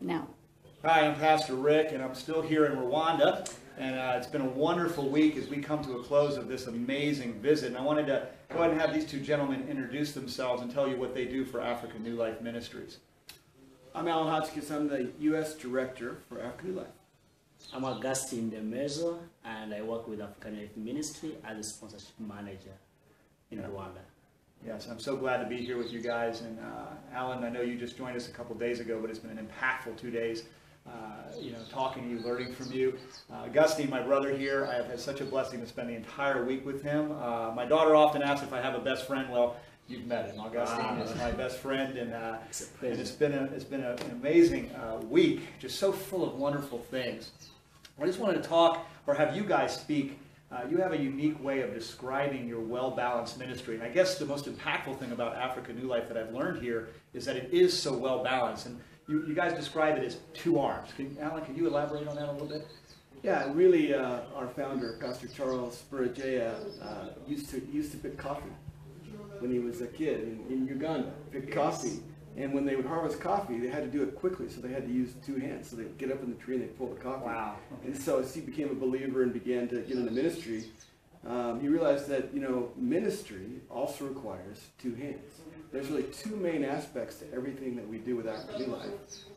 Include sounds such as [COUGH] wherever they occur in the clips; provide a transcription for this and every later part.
now. Hi, I'm Pastor Rick, and I'm still here in Rwanda. And uh, it's been a wonderful week as we come to a close of this amazing visit. And I wanted to go ahead and have these two gentlemen introduce themselves and tell you what they do for Africa New Life Ministries. I'm Alan Hotchkiss. I'm the U.S. Director for Africa New Life. I'm Augustine Demezo, and I work with African New Life Ministry as a sponsorship manager in Yeah. Rwanda. Yes, I'm so glad to be here with you guys. And uh, Alan, I know you just joined us a couple days ago, but it's been an impactful two days. Uh, you know, talking to you, learning from you. Uh, Augustine, my brother here, I have had such a blessing to spend the entire week with him. Uh, my daughter often asks if I have a best friend. Well, you've met him. Augustine Wow. is my best friend, and, uh, It's and it's been a, it's been a, an amazing uh, week, just so full of wonderful things. I just wanted to talk or have you guys speak. Uh, you have a unique way of describing your well balanced ministry. And I guess the most impactful thing about Africa New Life that I've learned here is that it is so well balanced. And you, you guys describe it as two arms. Can, Alan, can you elaborate on that a little bit? Yeah, really, uh, our founder, Pastor Charles Buregeya, uh, used to used to pick coffee when he was a kid in, in Uganda. Pick coffee, and when they would harvest coffee, they had to do it quickly, so they had to use two hands. So they'd get up in the tree and they'd pull the coffee. Wow. And so as he became a believer and began to get into ministry, um, he realized that you know ministry also requires two hands. There's really two main aspects to everything that we do with our New Life,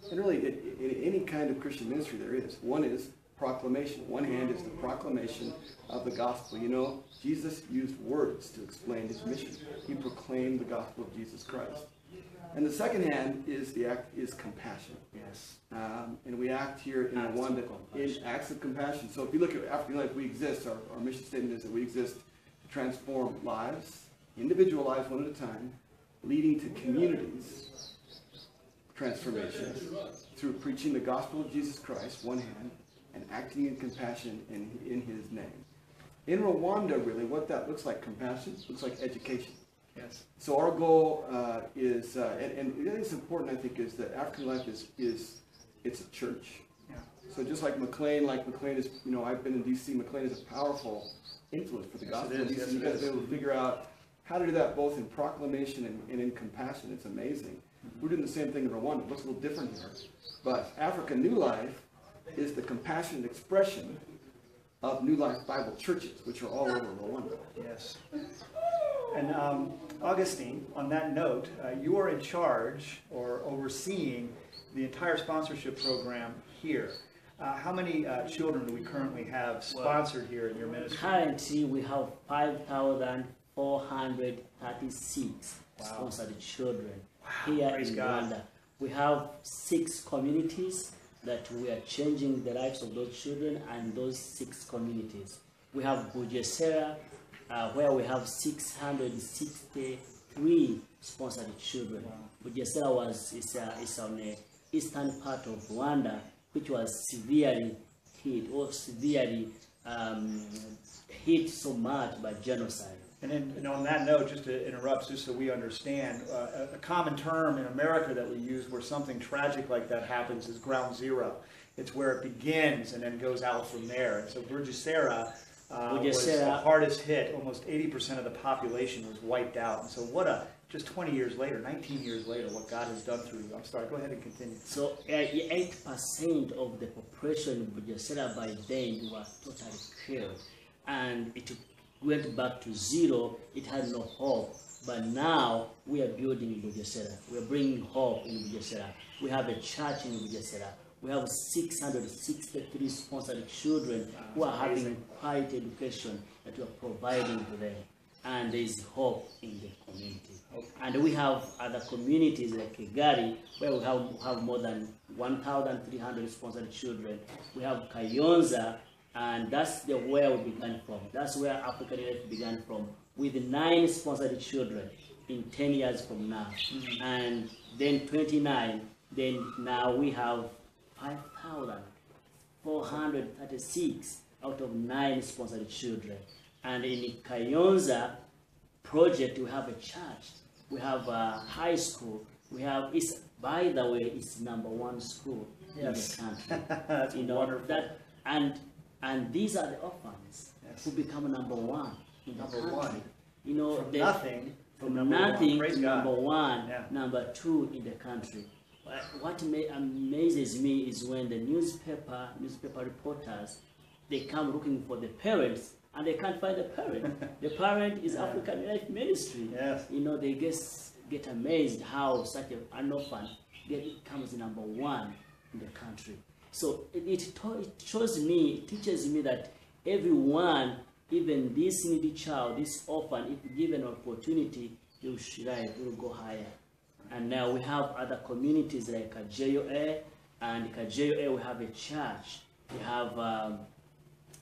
and really in, in any kind of Christian ministry there is. One is proclamation. One hand is the proclamation of the gospel. You know, Jesus used words to explain his mission. He proclaimed the gospel of Jesus Christ. And the second hand is the act is compassion. Yes. Um, and we act here in Acts Rwanda in compassion. acts of compassion. So if you look at African life, we exist. Our, our mission statement is that we exist to transform lives, individual lives one at a time, leading to communities transformation through preaching the gospel of Jesus Christ, one hand, and acting in compassion in, in his name. In Rwanda, really, what that looks like, compassion, looks like education. Yes. So our goal uh, is, uh, and, and thing that's important, I think, is that African Life is, is it's a church. Yeah. So just like McLean, like McLean is, you know, I've been in D.C. McLean is a powerful influence for the Yes, gospel. is. in Yes, you guys is. are able to figure out how to do that both in proclamation and, and in compassion. It's amazing. Mm-hmm. We're doing the same thing in Rwanda. It looks a little different here, but African New Life is the compassionate expression of New Life Bible churches, which are all over Rwanda. Yes. And um, Augustine, on that note, uh, you are in charge or overseeing the entire sponsorship program here. Uh, how many uh, children do we currently have sponsored here in your ministry? Currently, we have 5,436 Wow. sponsored children Wow, here praise in God. Rwanda. We have six communities that we are changing the lives of those children and those six communities. We have Bugesera, uh, where we have 663 sponsored children. Bugesera was is, uh, is on the eastern part of Rwanda, which was severely hit or severely um, hit so much by genocide. And then, and on that note, just to interrupt, just so we understand, uh, a, common term in America that we use where something tragic like that happens is ground zero. It's where it begins and then goes out from there. And so Bugesera uh, was the hardest hit. Almost 80% of the population was wiped out. And so what a, just 20 years later, 19 years later, what God has done through you. I'm sorry, go ahead and continue. So eight percent of the population of Bugesera by then were totally killed, and it went back to zero. It had no hope. But now we are building in. We are bringing hope in Bugesera. We have a church in Bugesera. We have 663 sponsored children who are having quality education that we are providing to them. And there is hope in the community. And we have other communities like Kigali, where we have, have more than 1,300 sponsored children. We have Kayonza, and that's the where we began from. That's where African Life began from, with nine sponsored children in 10 years from now. Mm. And then 29, then now we have 5,436 out of nine sponsored children. And in Kayonza project, we have a church, we have a high school, we have, it's, by the way, it's number one school Yes. in the country. That's [LAUGHS] you know, wonderful. that, and, and these are the orphans Yes. who become number one in the Number country. one. You know, From they- nothing from number nothing Praise to God. number one, Yeah. number two in the country. What- What amazes me is when the newspaper newspaper reporters they come looking for the parents and they can't find the parent. [LAUGHS] the parent is Yeah. African Life Ministry. Yes. You know, they get get amazed how such an orphan get, comes number one in the country. So it, it, it shows me, it teaches me that everyone, even this needy child, this orphan, if given opportunity, he will strive, he will go higher. And now we have other communities like Kageyo, and Kageyo we have a church. We have um,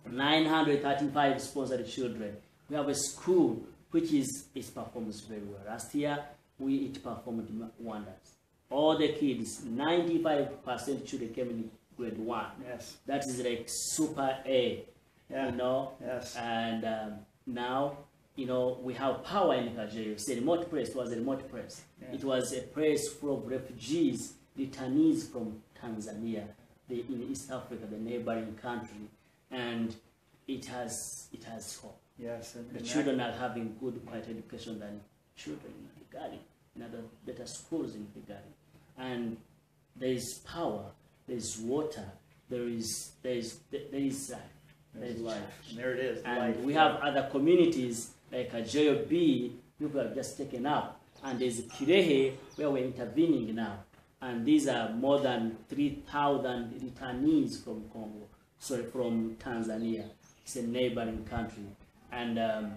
935 sponsored children. We have a school which is it performs very well. Last year we it performed wonders. All the kids, 95% children came in grade one. Yes. That is like super A, Yeah. you know. Yes. And um, now, you know, we have power in Kageyo. It's a remote place. It was a remote place. Yeah. It was a place full of refugees, returnees from Tanzania, the, in East Africa, the neighboring country, and it has it has hope. Yes. And, The children are having good quality education than children in Kigali, in other better schools in Kigali. And there is power, there is water, there is there is there is life. There There's life. And there it is. And life. we have other communities like a JOB, people have just taken up. And there's Kirehe, where we're intervening now. And these are more than 3,000 returnees from Congo, sorry, from Tanzania. It's a neighboring country. And um,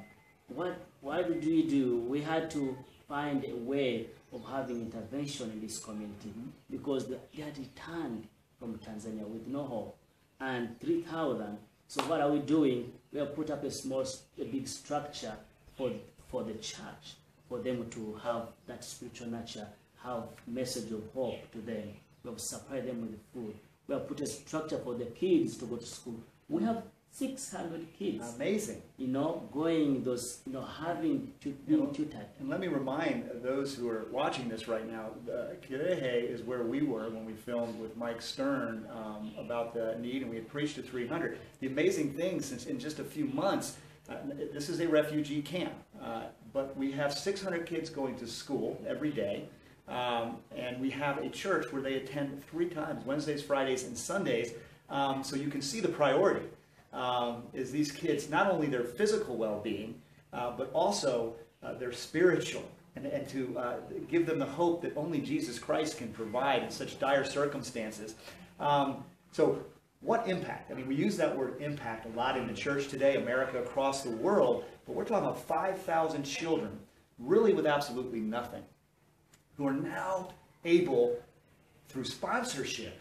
what, what did we do? We had to find a way of having intervention in this community because they they had returned from Tanzania with no hope. And 3,000 so what are we doing? We have put up a small, a big structure for for the church, for them to have that spiritual nature, have message of hope to them. We have supplied them with food. We have put a structure for the kids to go to school. We have 600 kids, Amazing. you know, going those, you know, having to You being tutored. And let me remind those who are watching this right now, uh, Kirehe is where we were when we filmed with Mike Stern um, about the need, and we had preached to 300. The amazing thing, since in just a few months, uh, this is a refugee camp, uh, but we have 600 kids going to school every day, um, and we have a church where they attend three times, Wednesdays, Fridays, and Sundays, um, so you can see the priority um, is these kids, not only their physical well-being, uh, but also uh, their spiritual, and, and to uh, give them the hope that only Jesus Christ can provide in such dire circumstances. Um, so, what impact? I mean, we use that word impact a lot in the church today, America, across the world, but we're talking about 5,000 children, really with absolutely nothing, who are now able, through sponsorship,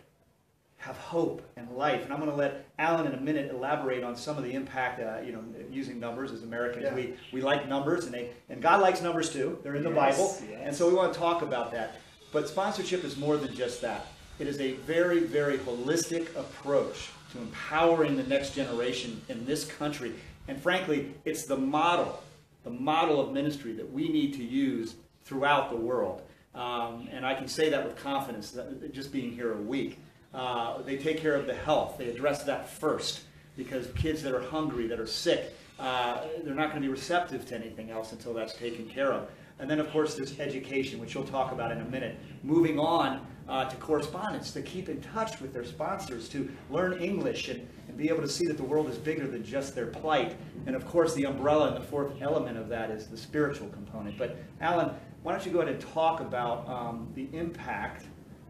have hope and life. And I'm going to let Alan in a minute elaborate on some of the impact, uh, you know, using numbers as Americans. Yeah. We, we like numbers, and, they, and God likes numbers too. They're in the Yes, Bible. yes. And so we want to talk about that. But sponsorship is more than just that. It is a very, very holistic approach to empowering the next generation in this country. And frankly, it's the model, the model of ministry that we need to use throughout the world. Um, and I can say that with confidence, that just being here a week. Uh, they take care of the health. They address that first because kids that are hungry, that are sick, uh, they're not going to be receptive to anything else until that's taken care of. And then, of course, there's education, which you'll talk about in a minute. Moving on uh, to correspondence, to keep in touch with their sponsors, to learn English and, and be able to see that the world is bigger than just their plight. And of course, the umbrella and the fourth element of that is the spiritual component. But, Alan, why don't you go ahead and talk about um, the impact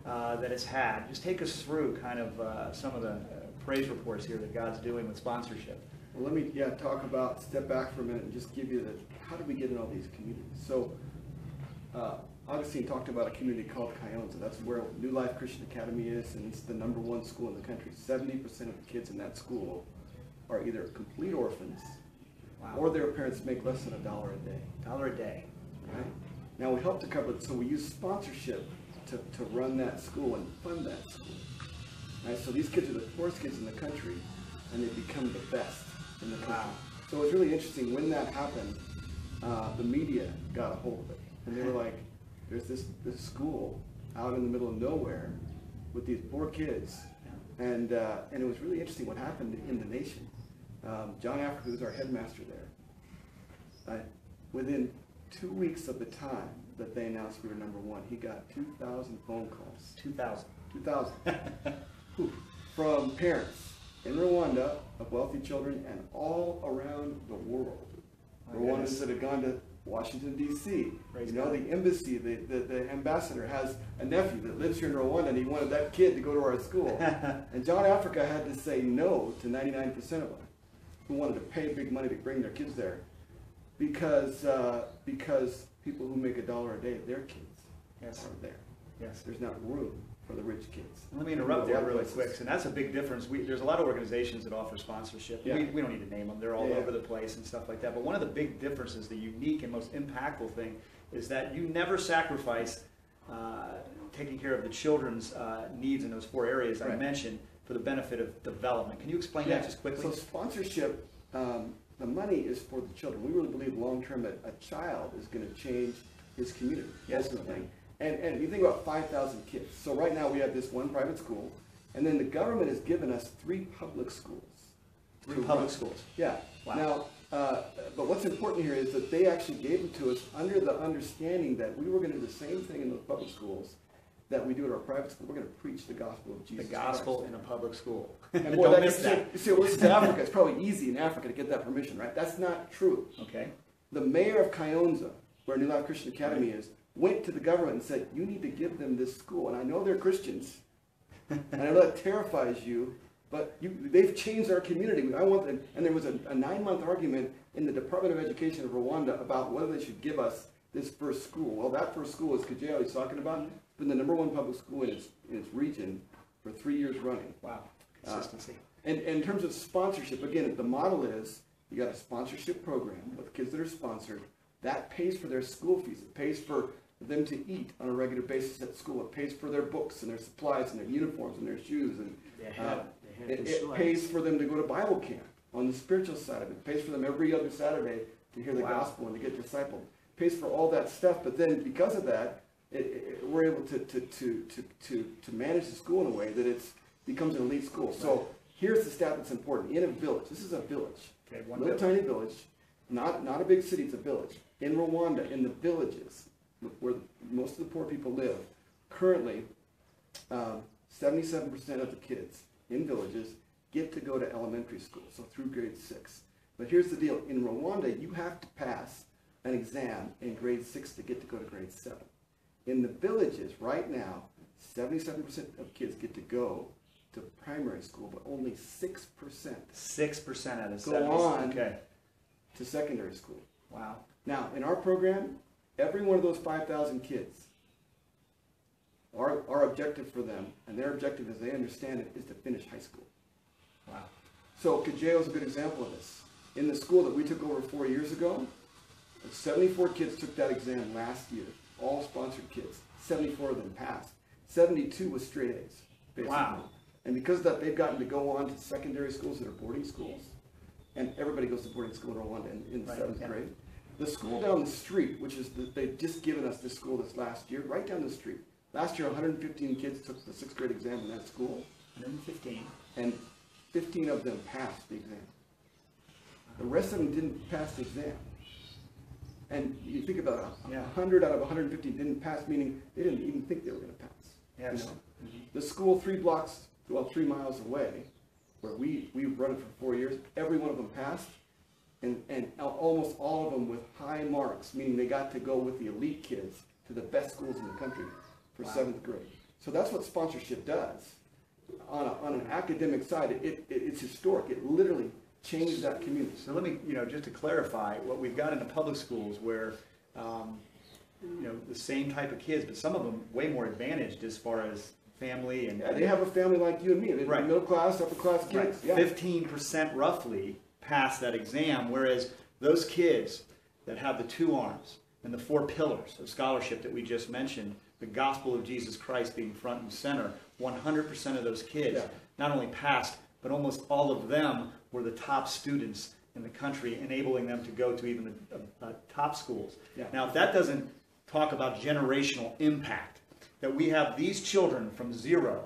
uh, that it's had? Just take us through kind of uh, some of the uh, praise reports here that God's doing with sponsorship. Well, let me yeah talk about step back for a minute and just give you the how do we get in all these communities. So, uh, Augustine talked about a community called Kayonza. That's where New Life Christian Academy is, and it's the number one school in the country. Seventy percent of the kids in that school are either complete orphans, Wow. or their parents make less than a dollar a day. dollar a day. Right? Now we help to cover, so we use sponsorship to, to run that school and fund that school. Right? So these kids are the poorest kids in the country, and they become the best in the country. Wow. So it's really interesting when that happened. Uh, the media got a hold of it, and they were like, "There's this this school out in the middle of nowhere with these poor kids," and uh, and it was really interesting what happened in the nation. Um, John Africa, who's our headmaster there, uh, within two weeks of the time that they announced we were number one, he got 2,000 phone calls. 2,000. 2,000 [LAUGHS] from parents in Rwanda of wealthy children and all around the world. My Rwandans that have gone to Washington D.C. You know, God. the embassy, the, the, the ambassador has a nephew that lives here in Rwanda and he wanted that kid to go to our school. [LAUGHS] and John Africa had to say no to 99% of them who wanted to pay big money to bring their kids there because, uh, because people who make a dollar a day, their kids Yes. are there. Yes. There's not room for the rich kids. Let me interrupt there really places. quick, and that's a big difference. We, there's a lot of organizations that offer sponsorship. Yeah. We, we don't need to name them, they're all Yeah. over the place and stuff like that. But one of the big differences, the unique and most impactful thing, is that you never sacrifice uh, taking care of the children's uh, needs in those four areas I mentioned for the benefit of development. Can you explain Yeah. that just quickly? So sponsorship, um, the money is for the children. We really believe long-term that a child is gonna change his community, Yes. ultimately. And, and you think about five thousand kids. So right now, we have this one private school, and then the government has given us three public schools. Three public run. schools. Yeah. Wow. Now, uh, but what's important here is that they actually gave them to us under the understanding that we were gonna do the same thing in those public schools that we do at our private school. We're gonna preach the gospel of Jesus. The gospel Christ. in a public school. [LAUGHS] [LAUGHS] And boy, Don't that miss gets that. You see, this is Africa. It's probably easy in Africa to get that permission, right? That's not true. Okay? The mayor of Kayonza, where New Life Christian Academy is, went to the government and said, "You need to give them this school." And I know they're Christians, [LAUGHS] and I know that terrifies you, but you, they've changed our community. I want them. And there was a, a nine-month argument in the Department of Education of Rwanda about whether they should give us this first school. Well, that first school is Kageyo he's talking about. Been the number one public school in its, in its region for three years running. Wow. Uh, Consistency. And, and in terms of sponsorship, again, the model is you got a sponsorship program with kids that are sponsored. That pays for their school fees. It pays for them to eat on a regular basis at school. It pays for their books and their supplies and their uniforms and their shoes. And uh, it, it pays for them to go to Bible camp on the spiritual side of it. It pays for them every other Saturday to hear the Wow. gospel and to get discipled. It pays for all that stuff. But then because of that, it, it, we're able to, to, to, to, to, to manage the school in a way that it becomes an elite school. So here's the stat that's important. In a village, this is a village, Okay, one little tiny village, not, not a big city, it's a village. In Rwanda, in the villages where most of the poor people live, currently, um, 77% of the kids in villages get to go to elementary school, so through grade six. But here's the deal, in Rwanda, you have to pass an exam in grade six to get to go to grade seven. In the villages, right now, 77% of kids get to go to primary school, but only 6% Six percent out of Go on. Okay. to secondary school. Wow. Now, in our program, every one of those 5,000 kids, our, our objective for them, and their objective as they understand it, is to finish high school. Wow. So Kageyo is a good example of this. In the school that we took over four years ago, 74 kids took that exam last year, all sponsored kids. 74 of them passed. 72 with straight A's, basically. Wow. And because of that, they've gotten to go on to secondary schools that are boarding schools. And everybody goes to boarding school in Rwanda in, in Right, seventh yeah. grade. The school down the street, which is, the, they've just given us this school this last year, right down the street. Last year, 115 kids took the sixth grade exam in that school, 115. and 15 of them passed the exam. The rest of them didn't pass the exam. And you think about it, Yeah. 100 out of 150 didn't pass, meaning they didn't even think they were going to pass. you know? The school three blocks, well, three miles away, where we, we've run it for four years, every one of them passed. And, and almost all of them with high marks, meaning they got to go with the elite kids to the best schools in the country for Wow. seventh grade. So that's what sponsorship does. On, a, on an academic side, it, it, it's historic. It literally changed that community. So let me, you know, just to clarify, what we've got in the public schools where, um, you know, the same type of kids, but some of them way more advantaged as far as family and. Yeah, they have a family like you and me, they're Right. middle class, upper class kids. Yeah. Fifteen percent roughly pass that exam, whereas those kids that have the two arms and the four pillars of scholarship that we just mentioned, the gospel of Jesus Christ being front and center, one hundred percent of those kids Yeah. not only passed, but almost all of them were the top students in the country, enabling them to go to even the uh, uh, top schools. Yeah. Now, if that doesn't talk about generational impact, that we have these children from zero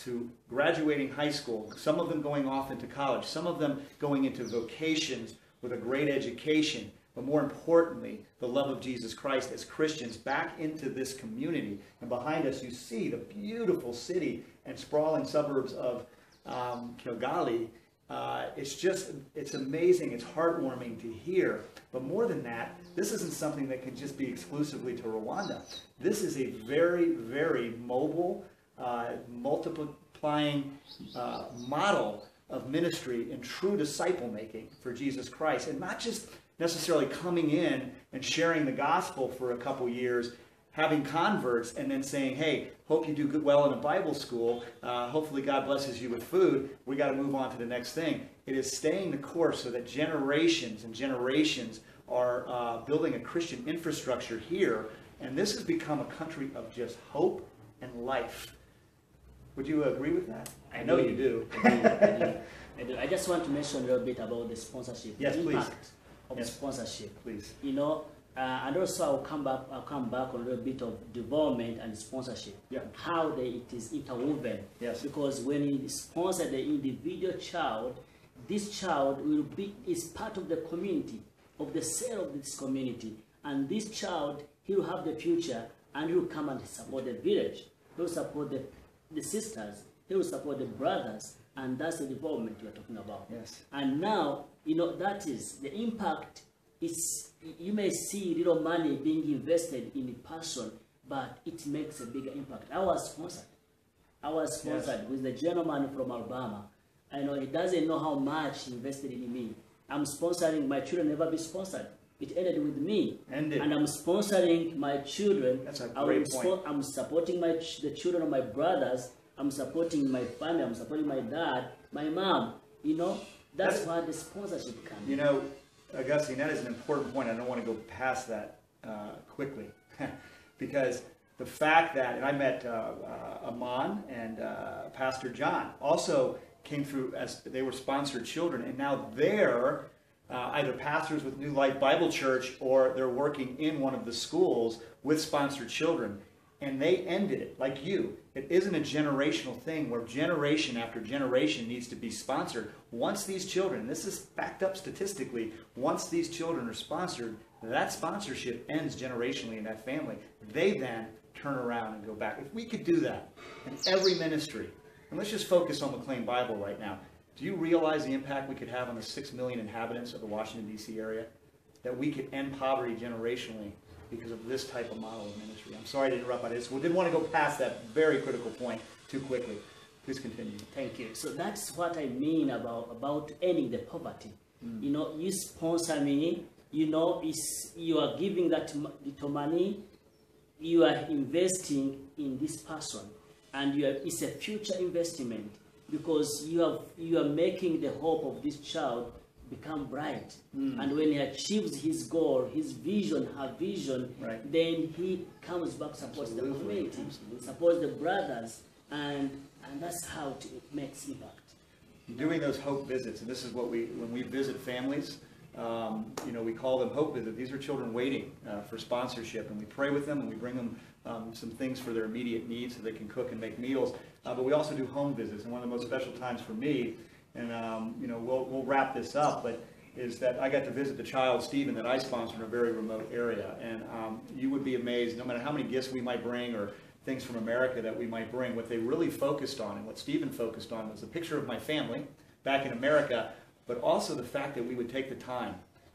to graduating high school, some of them going off into college, some of them going into vocations with a great education, but more importantly, the love of Jesus Christ as Christians back into this community. And behind us, you see the beautiful city and sprawling suburbs of um, Kigali. Uh, it's just, it's amazing. It's heartwarming to hear. But more than that, this isn't something that can just be exclusively to Rwanda. This is a very, very mobile, uh, multiplying uh, model of ministry and true disciple making for Jesus Christ. And not just necessarily coming in and sharing the gospel for a couple years, having converts, and then saying, hey, hope you do good, well in a Bible school. Uh, hopefully, God blesses you with food. We got to move on to the next thing. It is staying the course so that generations and generations are uh, building a Christian infrastructure here. And this has become a country of just hope and life. Would you agree with that? I know you do. I do, I do. I do. I just want to mention a little bit about the sponsorship. Yes, the please. impact of Yes. sponsorship. Please. You know, uh, and also I'll come back. I'll come back on a little bit of development and sponsorship. Yeah. How they, it is interwoven. Yes. Because when you sponsor the individual child, this child will be is part of the community, of the cell of this community, and this child he will have the future, and he will come and support the village. He will support the the sisters. He will support the brothers, and that's the development we are talking about. Yes. And now, you know, that is the impact is you may see little money being invested in a person, but it makes a bigger impact. I was sponsored. I was sponsored with the gentleman from Alabama. I know he doesn't know how much he invested in me. I'm sponsoring my children never be sponsored. It ended with me. Ended. And I'm sponsoring my children. That's a great spo- point. I'm supporting my ch- the children of my brothers. I'm supporting my family. I'm supporting my dad, my mom. You know, that's That's- where the sponsorship comes. You know, Augustine, that is an important point. I don't want to go past that uh, quickly [LAUGHS] because the fact that, and I met uh, uh, Amon and uh, Pastor John also came through as they were sponsored children, and now they're uh, either pastors with New Life Bible Church or they're working in one of the schools with sponsored children. And they ended it like you. It isn't a generational thing where generation after generation needs to be sponsored. Once these children, this is backed up statistically, once these children are sponsored, that sponsorship ends generationally in that family. They then turn around and go back. If we could do that in every ministry, and let's just focus on the McLean Bible right now. Do you realize the impact we could have on the six million inhabitants of the Washington, D.C. area? That we could end poverty generationally because of this type of model of ministry. I'm sorry to interrupt, but I just didn't want to go past that very critical point too quickly. Please continue. Thank you. So that's what I mean about about ending the poverty. Hmm. You know, you sponsor me. You know, is you are giving that little money. You are investing in this person, and you are, it's a future investment because you have you are making the hope of this child become bright. And when he achieves his goal, his vision, her vision, Right. then he comes back, supports the community, Absolutely. supports the brothers, and and that's how it makes impact. doing those hope visits, and this is what we, when we visit families, um, you know, we call them hope visits. These are children waiting uh, for sponsorship, and we pray with them, and we bring them um, some things for their immediate needs so they can cook and make meals. Uh, but we also do home visits, and one of the most special times for me, and um, you know, we'll we'll wrap this up, but is that I got to visit the child Stephen that I sponsor in a very remote area, and um, you would be amazed, no matter how many gifts we might bring or things from America that we might bring. What they really focused on and what Stephen focused on was a picture of my family back in America, but also the fact that we would take the time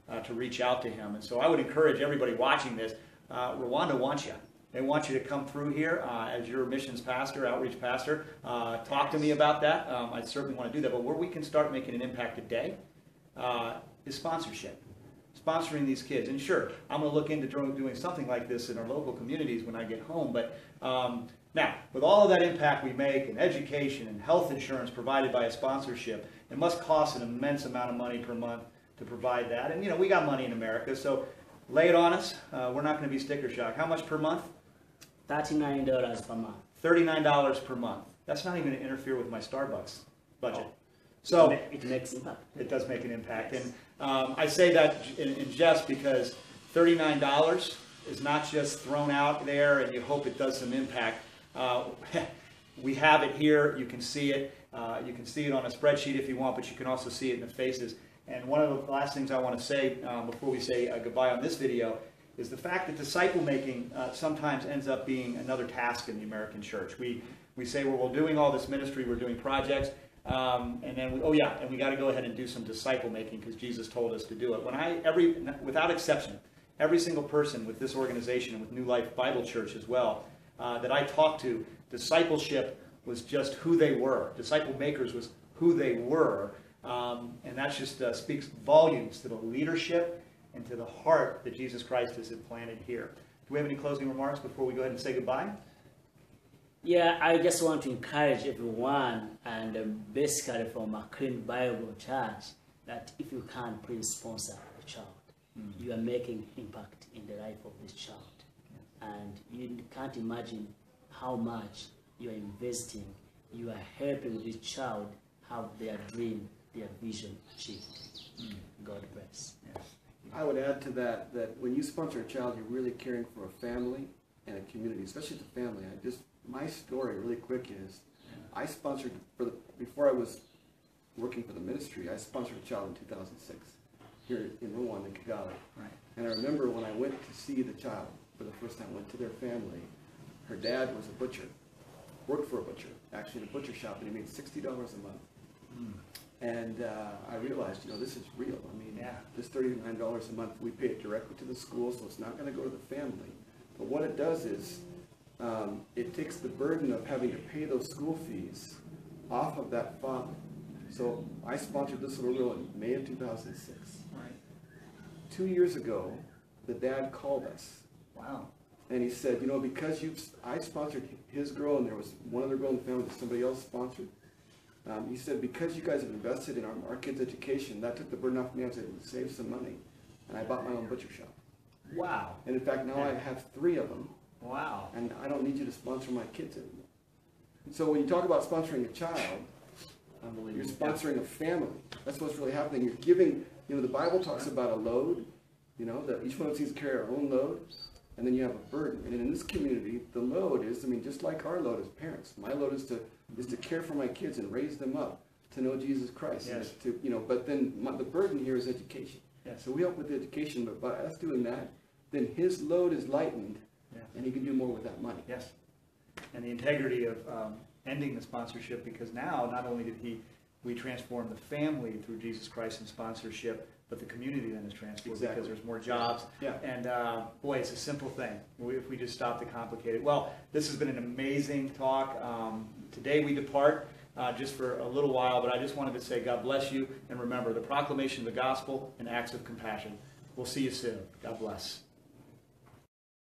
uh, to reach out to him. And so I would encourage everybody watching this, uh, Rwanda wants you. They want you to come through here uh, as your missions pastor, outreach pastor. Uh, talk to me about that. Um, I certainly want to do that. But where we can start making an impact today uh, is sponsorship sponsoring these kids. And sure, I'm going to look into doing something like this in our local communities when I get home. But um, now, with all of that impact we make in education and health insurance provided by a sponsorship, it must cost an immense amount of money per month to provide that. And you know, we got money in America, so lay it on us. Uh, we're not going to be sticker shock. How much per month? Thirty-nine dollars per month. $39 per month. That's not even going to interfere with my Starbucks budget. So it makes impact. it does make an impact. And um, I say that in, in jest because $39 is not just thrown out there and you hope it does some impact. Uh, [LAUGHS] we have it here. You can see it. Uh, you can see it on a spreadsheet if you want, but you can also see it in the faces. And one of the last things I want to say um, before we say uh, goodbye on this video is the fact that disciple making uh, sometimes ends up being another task in the American church. We, we say, well, we're doing all this ministry, we're doing projects, um, and then we, oh yeah, and we got to go ahead and do some disciple making because Jesus told us to do it. When I, every, without exception, every single person with this organization and with New Life Bible Church as well uh, that I talked to, discipleship was just who they were. Disciple makers was who they were. Um, and that just uh, speaks volumes to the leadership and to the heart that Jesus Christ has implanted here. Do we have any closing remarks before we go ahead and say goodbye? Yeah, I just want to encourage everyone, and um, basically from McLean Bible church, that if you can, please sponsor a child. You are making impact in the life of this child, and you can't imagine how much you are investing. You are helping this child have their dream, their vision achieved. God bless. I would add to that that when you sponsor a child, you're really caring for a family and a community, especially the family. I just my story really quick is I sponsored for the before I was working for the ministry. I sponsored a child in 2006 here in Rwanda, in Kigali. Right. And I remember when I went to see the child for the first time, went to their family. Her dad was a butcher, worked for a butcher, actually in a butcher shop, and he made sixty dollars a month. Hmm. And uh, I realized, you know, this is real. I mean, Yeah. this thirty-nine dollars a month, we pay it directly to the school, so it's not gonna go to the family. But what it does is, um, it takes the burden of having to pay those school fees off of that father. So I sponsored this little girl in May of two thousand six. Right. Two years ago, the dad called us Wow. and he said, you know, because you've, I sponsored his girl and there was one other girl in the family that somebody else sponsored. Um, he said, because you guys have invested in our, our kids' education, that took the burden off me. I was able to save some money. And I bought my own butcher shop. Wow. And in fact, now I have three of them Wow. and I don't need you to sponsor my kids anymore. So when you talk about sponsoring a child, you're sponsoring a family. That's what's really happening. You're giving, you know, the Bible talks about a load, you know, that each one of us needs to carry our own load, and then you have a burden. And in this community, the load is, I mean, just like our load as parents. My load is to, is to care for my kids and raise them up to know Jesus Christ. Yes. To, you know, but then my, the burden here is education. Yes. So we help with the education, but by us doing that, then his load is lightened, Yeah. and he can do more with that money. Yes. And the integrity of um, ending the sponsorship because now not only did he we transform the family through Jesus Christ and sponsorship, but the community then is transformed Exactly. because there's more jobs. Yeah. And uh, boy, it's a simple thing we- if we just stop to complicate it. Well, this has been an amazing talk. Um, today we depart uh, just for a little while, but I just wanted to say God bless you and remember the proclamation of the gospel and acts of compassion. We'll see you soon. God bless.